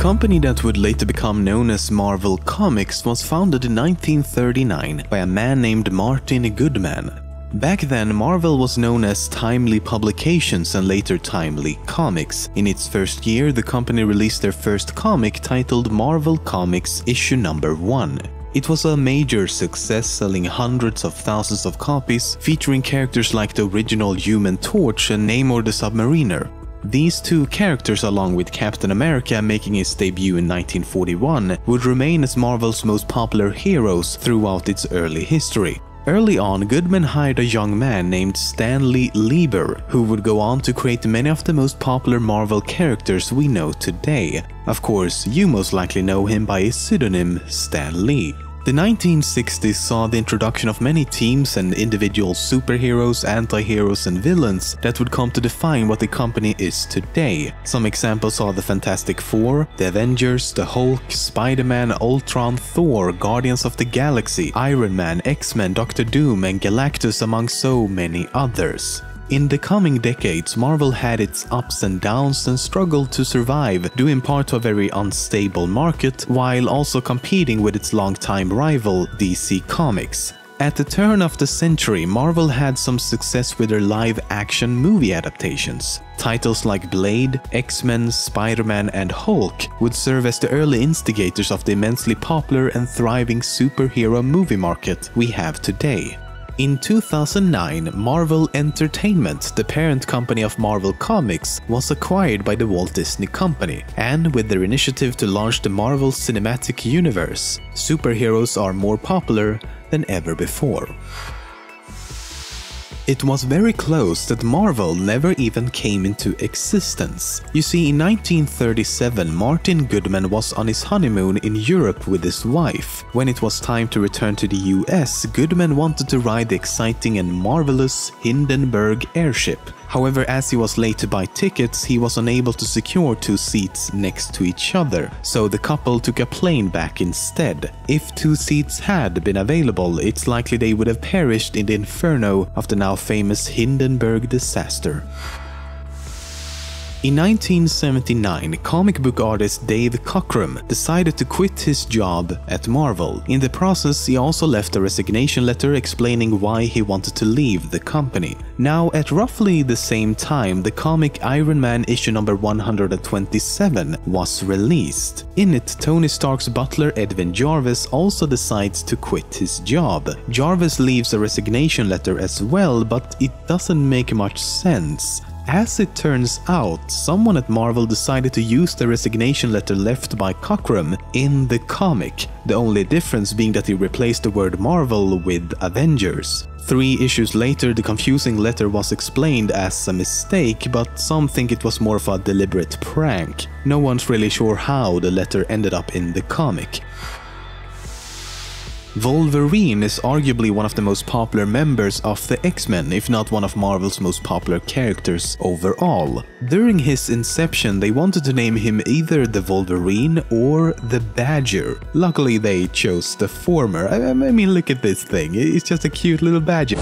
company that would later become known as Marvel Comics was founded in 1939 by a man named Martin Goodman. Back then, Marvel was known as Timely Publications and later Timely Comics. In its first year, the company released their first comic titled Marvel Comics issue number 1. It was a major success, selling hundreds of thousands of copies, featuring characters like the original Human Torch and Namor the Submariner. These two characters, along with Captain America making his debut in 1941, would remain as Marvel's most popular heroes throughout its early history. Early on, Goodman hired a young man named Stanley Lieber, who would go on to create many of the most popular Marvel characters we know today. Of course, you most likely know him by his pseudonym Stan Lee. The 1960s saw the introduction of many teams and individual superheroes, anti-heroes and villains that would come to define what the company is today. Some examples are the Fantastic Four, the Avengers, the Hulk, Spider-Man, Ultron, Thor, Guardians of the Galaxy, Iron Man, X-Men, Doctor Doom and Galactus among so many others. In the coming decades, Marvel had its ups and downs and struggled to survive, due in part to a very unstable market, while also competing with its longtime rival, DC Comics. At the turn of the century, Marvel had some success with their live-action movie adaptations. Titles like Blade, X-Men, Spider-Man and Hulk would serve as the early instigators of the immensely popular and thriving superhero movie market we have today. In 2009, Marvel Entertainment, the parent company of Marvel Comics, was acquired by the Walt Disney Company, and with their initiative to launch the Marvel Cinematic Universe, superheroes are more popular than ever before. It was very close that Marvel never even came into existence. You see, in 1937 Martin Goodman was on his honeymoon in Europe with his wife. When it was time to return to the US, Goodman wanted to ride the exciting and marvelous Hindenburg airship. However, as he was late to buy tickets, he was unable to secure two seats next to each other, so the couple took a plane back instead. If two seats had been available, it's likely they would have perished in the inferno of the now famous Hindenburg disaster. In 1979, comic book artist Dave Cockrum decided to quit his job at Marvel. In the process, he also left a resignation letter explaining why he wanted to leave the company. Now, at roughly the same time, the comic Iron Man issue number 127 was released. In it, Tony Stark's butler Edwin Jarvis also decides to quit his job. Jarvis leaves a resignation letter as well, but it doesn't make much sense. As it turns out, someone at Marvel decided to use the resignation letter left by Cockrum in the comic, the only difference being that he replaced the word Marvel with Avengers. Three issues later, the confusing letter was explained as a mistake, but some think it was more of a deliberate prank. No one's really sure how the letter ended up in the comic. Wolverine is arguably one of the most popular members of the X-Men, if not one of Marvel's most popular characters overall. During his inception, they wanted to name him either the Wolverine or the Badger. Luckily, they chose the former. I, I mean, look at this thing, it's just a cute little badger.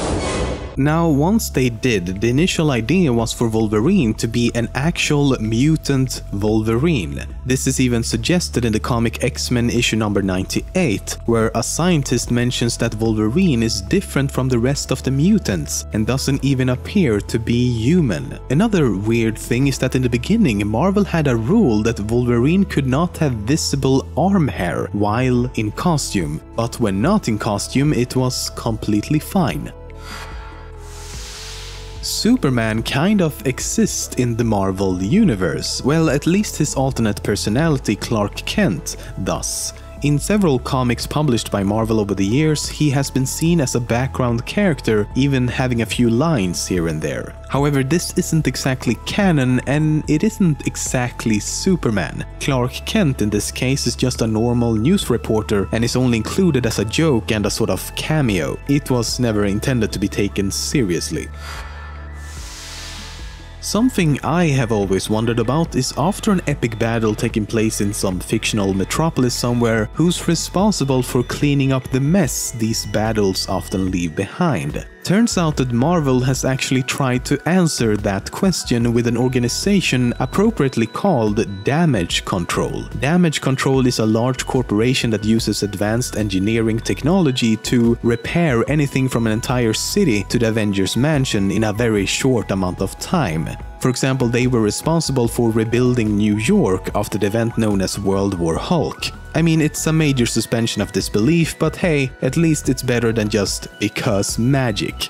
Now, once they did, the initial idea was for Wolverine to be an actual mutant Wolverine. This is even suggested in the comic X-Men issue number 98, where a scientist mentions that Wolverine is different from the rest of the mutants and doesn't even appear to be human. Another weird thing is that in the beginning, Marvel had a rule that Wolverine could not have visible arm hair while in costume, but when not in costume, it was completely fine. Superman kind of exists in the Marvel universe, well at least his alternate personality Clark Kent does. In several comics published by Marvel over the years, he has been seen as a background character, even having a few lines here and there. However, this isn't exactly canon and it isn't exactly Superman. Clark Kent in this case is just a normal news reporter and is only included as a joke and a sort of cameo. It was never intended to be taken seriously. Something I have always wondered about is after an epic battle taking place in some fictional metropolis somewhere, who's responsible for cleaning up the mess these battles often leave behind? Turns out that Marvel has actually tried to answer that question with an organization appropriately called Damage Control. Damage Control is a large corporation that uses advanced engineering technology to repair anything from an entire city to the Avengers Mansion in a very short amount of time. For example, they were responsible for rebuilding New York after the event known as World War Hulk. I mean, it's a major suspension of disbelief, but hey, at least it's better than just because magic.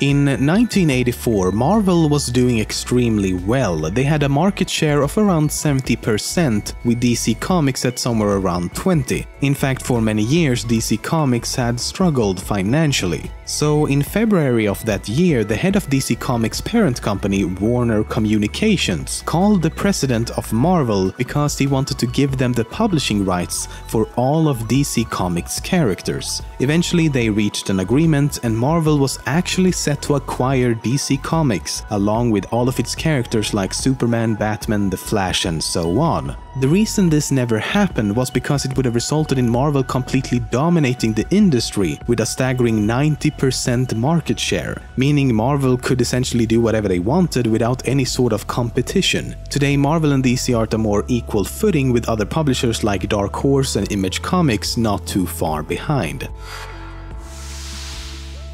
In 1984, Marvel was doing extremely well. They had a market share of around 70%, with DC Comics at somewhere around 20. In fact, for many years, DC Comics had struggled financially. So in February of that year, the head of DC Comics' parent company, Warner Communications, called the president of Marvel because he wanted to give them the publishing rights for all of DC Comics characters. Eventually, they reached an agreement and Marvel was actually set to acquire DC Comics, along with all of its characters like Superman, Batman, The Flash and so on. The reason this never happened was because it would have resulted in Marvel completely dominating the industry with a staggering 90% market share, meaning Marvel could essentially do whatever they wanted without any sort of competition. Today Marvel and DC are at a more equal footing with other publishers like Dark Horse and Image Comics not too far behind.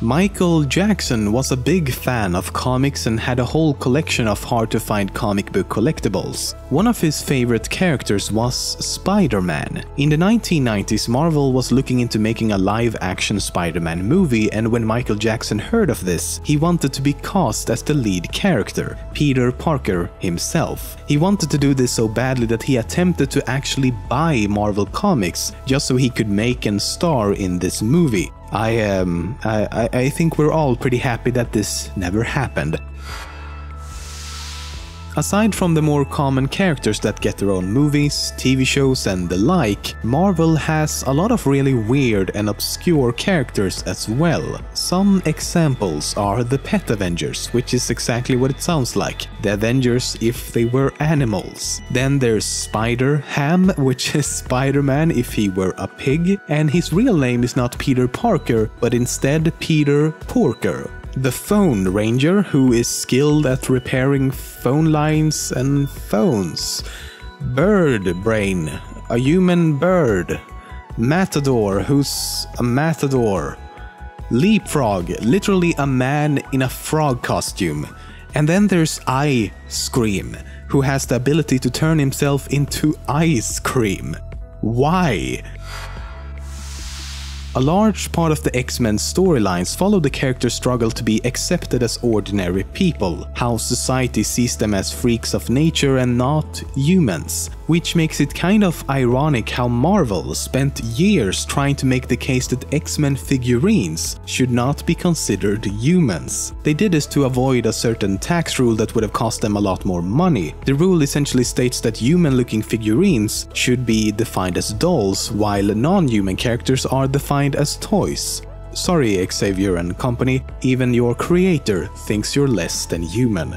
Michael Jackson was a big fan of comics and had a whole collection of hard-to-find comic book collectibles. One of his favorite characters was Spider-Man. In the 1990s, Marvel was looking into making a live-action Spider-Man movie and when Michael Jackson heard of this, he wanted to be cast as the lead character, Peter Parker himself. He wanted to do this so badly that he attempted to actually buy Marvel Comics just so he could make and star in this movie. I um I, I think we're all pretty happy that this never happened. Aside from the more common characters that get their own movies, TV shows and the like, Marvel has a lot of really weird and obscure characters as well. Some examples are the Pet Avengers, which is exactly what it sounds like. The Avengers if they were animals. Then there's Spider-Ham, which is Spider-Man if he were a pig, and his real name is not Peter Parker, but instead Peter Porker the phone ranger who is skilled at repairing phone lines and phones. Bird brain, a human bird. Matador, who's a matador. Leapfrog, literally a man in a frog costume. And then there's Ice Scream, who has the ability to turn himself into ice cream. Why? A large part of the X-Men storylines follow the characters' struggle to be accepted as ordinary people, how society sees them as freaks of nature and not humans, which makes it kind of ironic how Marvel spent years trying to make the case that X-Men figurines should not be considered humans. They did this to avoid a certain tax rule that would have cost them a lot more money. The rule essentially states that human-looking figurines should be defined as dolls, while non-human characters are defined as toys. Sorry Xavier and company, even your creator thinks you're less than human.